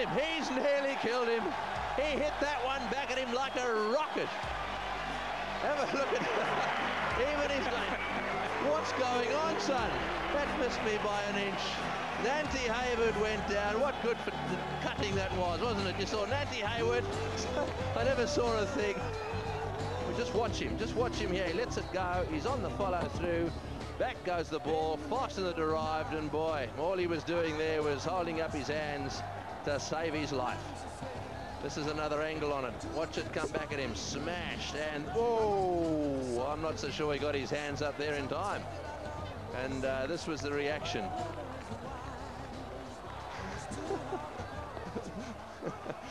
him. He's nearly killed him. He hit that one back at him like a rocket. Have a look at Even he's like, what's going on, son? That missed me by an inch. Nantie Hayward went down. What good for cutting that was, wasn't it? You saw Nantie Hayward. I never saw a thing. Just watch him. Just watch him here. He lets it go. He's on the follow through. Back goes the ball, fast in the derived, and boy, all he was doing there was holding up his hands to save his life. This is another angle on it. Watch it come back at him. Smashed and oh, I'm not so sure he got his hands up there in time. And uh, this was the reaction.